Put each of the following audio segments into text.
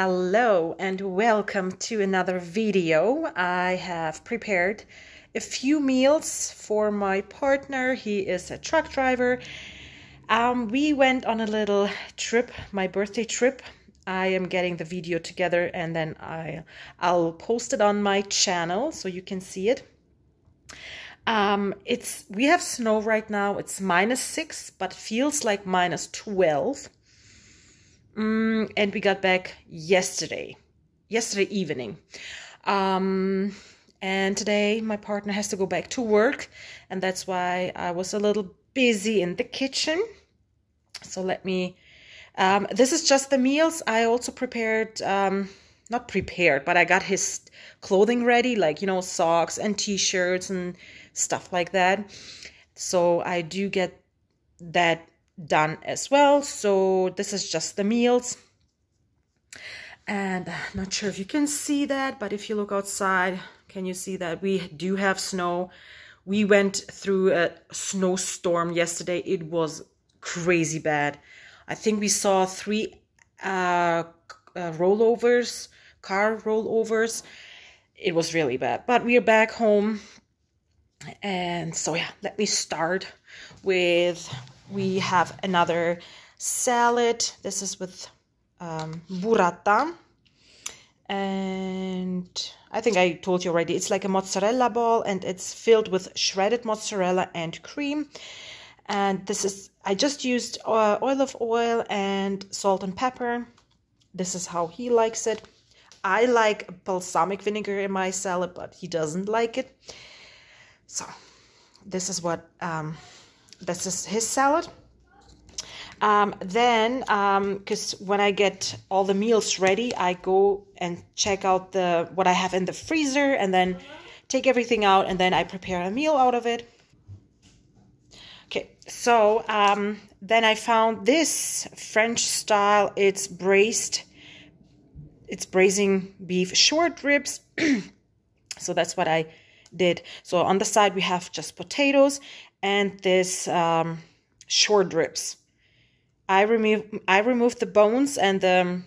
Hello and welcome to another video. I have prepared a few meals for my partner. He is a truck driver. Um, we went on a little trip, my birthday trip. I am getting the video together and then I, I'll post it on my channel so you can see it. Um, it's we have snow right now. It's minus six, but feels like minus 12 Mm, and we got back yesterday, yesterday evening. Um, and today my partner has to go back to work, and that's why I was a little busy in the kitchen. So let me. Um, this is just the meals. I also prepared, um, not prepared, but I got his clothing ready, like you know, socks and t-shirts and stuff like that. So I do get that done as well. So this is just the meals. And not sure if you can see that, but if you look outside, can you see that we do have snow? We went through a snowstorm yesterday. It was crazy bad. I think we saw three uh, uh, rollovers, car rollovers. It was really bad. But we are back home. And so, yeah, let me start with we have another salad. This is with um, burrata. And I think I told you already, it's like a mozzarella ball and it's filled with shredded mozzarella and cream. And this is, I just used uh, olive oil and salt and pepper. This is how he likes it. I like balsamic vinegar in my salad, but he doesn't like it. So this is what um, this is his salad. Um, then, because um, when I get all the meals ready, I go and check out the what I have in the freezer, and then take everything out, and then I prepare a meal out of it. Okay, so um, then I found this French style. It's braised. It's braising beef short ribs. so that's what I did. So on the side we have just potatoes and this um, short ribs. I remove I removed the bones and the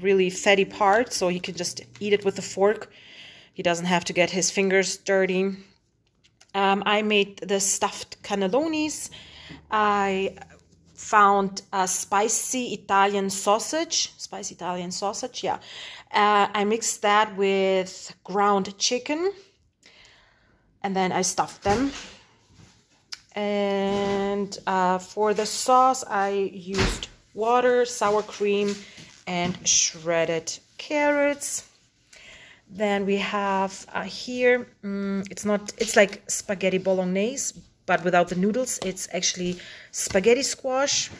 really fatty part, so he can just eat it with a fork. He doesn't have to get his fingers dirty. Um, I made the stuffed cannellonis. I found a spicy Italian sausage, spicy Italian sausage, yeah. Uh, I mixed that with ground chicken and then I stuffed them and uh, for the sauce, I used water, sour cream, and shredded carrots. Then we have uh, here, um, it's not, it's like spaghetti bolognese, but without the noodles. It's actually spaghetti squash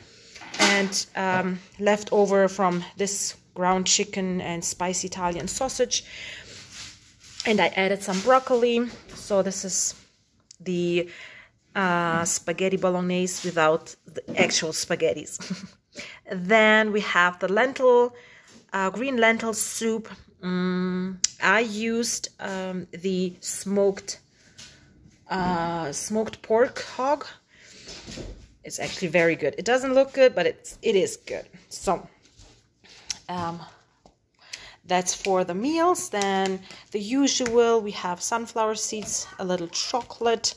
and um, left over from this ground chicken and spicy Italian sausage. And I added some broccoli. So this is the uh, spaghetti bolognese without the actual spaghettis. then we have the lentil, uh, green lentil soup. Um, I used um, the smoked uh, smoked pork hock. It's actually very good. It doesn't look good, but it's it is good. So um, that's for the meals. Then the usual, we have sunflower seeds, a little chocolate,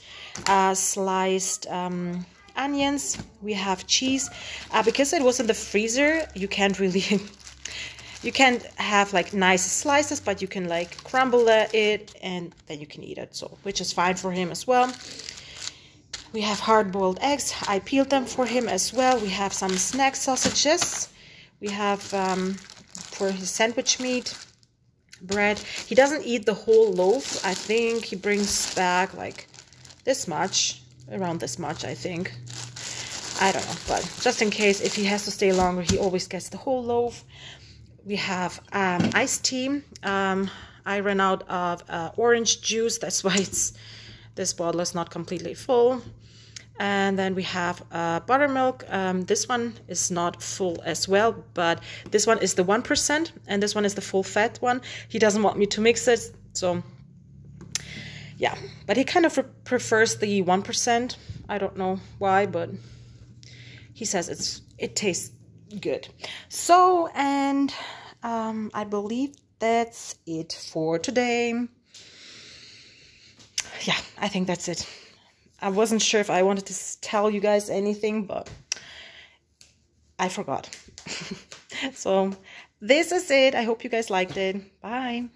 uh, sliced um, onions. We have cheese. Uh, because it was in the freezer, you can't really... you can't have like nice slices, but you can like crumble it and then you can eat it. So, which is fine for him as well. We have hard-boiled eggs. I peeled them for him as well. We have some snack sausages. We have um, for his sandwich meat bread. He doesn't eat the whole loaf. I think he brings back like this much, around this much, I think. I don't know, but just in case, if he has to stay longer, he always gets the whole loaf. We have um, iced tea. Um, I ran out of uh, orange juice. That's why it's this bottle is not completely full. And then we have uh, buttermilk. Um, this one is not full as well, but this one is the 1%, and this one is the full fat one. He doesn't want me to mix it, so yeah. But he kind of prefers the 1%. I don't know why, but he says it's it tastes good. So, and um, I believe that's it for today. Yeah, I think that's it. I wasn't sure if I wanted to tell you guys anything, but I forgot. so this is it. I hope you guys liked it. Bye.